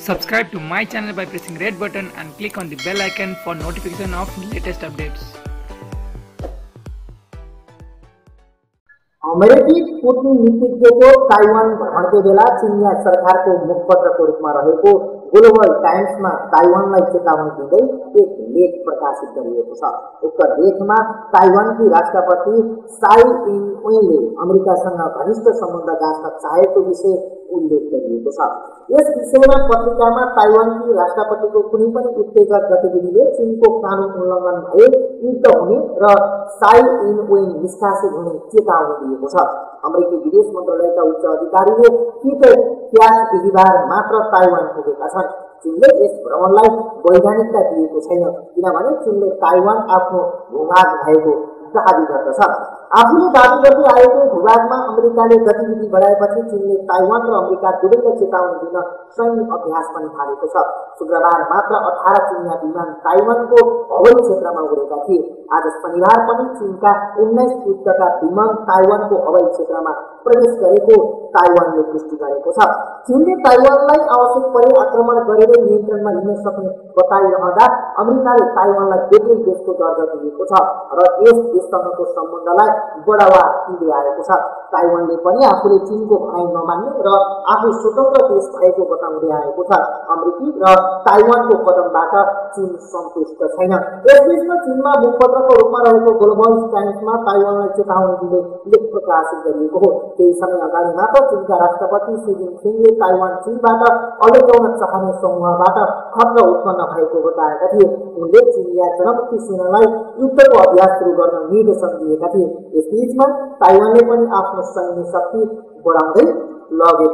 Subscribe to my channel by pressing red button and click on the bell icon for notification of latest updates. अमेरिकी कूटनीतिज्ञको Taiwan भ्रमणकै बेला चिनिया सरकारको रूप में रहेको ग्लोबल टाइम्समा ताइवानलाई चेतावनी दिँदै एक लेख प्रकाशित गरिएको छ। उक्त लेखमा ताइवानकी राष्ट्रपति साई इन उनले अमेरिकासँग घनिष्ठ सम्बन्ध गाँच्न चाहेको विषय उल्लेख गरिएको छ। यस विषयमा पत्रिकामा ताइवानकी राष्ट्रपतिको कुनै पनि उत्तेजक गतिविधिले चिनको कानुन उल्लङ्घन भए युद्ध हुने र साई इन वेन निष्कासित हुने चेतावनी दिएको छ। अमेरिकी विदेश मन्त्रालयका उच्च अधिकारीले हिजो बिहिबार मात्र ताइवान पुगेका छन् चीनले यस भ्रमणलाई वैधानिकता दिएको छैन किनभने चीनले ताइवान आफ्नो भूभाग भएको दावी गर्दछ आफूले दावी गर्दै आएको भूभागमा अमेरिकाले गतिविधि बढाएपछि चीनले ताइवान र अमेरिका दुवैलाई चेतावनी दिन सैन्य अभ्यास पनि थालेको छ। शुक्रबार मात्र अठार चिनिया विमान ताइवानको हवाई क्षेत्रमा उडेका थिए। आज शनिबार पनि चीनका उन्नाइस युद्धका विमान ताइवानको हवाई क्षेत्रमा प्रवेश गरेको ताइवानले पुष्टि गरेको छ। चीनले ताइवानलाई आवश्यक परे आक्रमण गरेर नियन्त्रणमा लिन सक्ने बताइरहँदा अमेरिकाले ताइवानलाई बेग्लै देशको दर्जा दिएको छ र यस देशसँगको सम्बन्धलाई बढावा दिँदै आएको छ ताइवानले पनि आफूले चीनको भनाइ नमान्ने र आफू स्वतन्त्र देश भएको बताउँदै आएको छ। अमेरिकी र ताइवानको कदमबाट चीन सन्तुष्ट छैन। यसबीचमा चीनमा मुखपत्रको रूपमा रहेको ग्लोबल टाइम्समा ताइवानलाई चेतावनी दिँदै लेख प्रकाशित गरिएको हो। केही समय अगाडि मात्र चीनका राष्ट्रपति सी जिनपिङले ताइवान चीनबाट अलगाउन चाहने समूहबाट खतरा उत्पन्न भएको बताएका थिए। उनले चिनिया जनमुक्ति सेनालाई युद्धको अभ्यास सुरु गर्न निर्देशन दिएका थिए। यसबीचमा ताइवानले पनि आफ्नो सैन्य शक्ति बढाउँदै लगे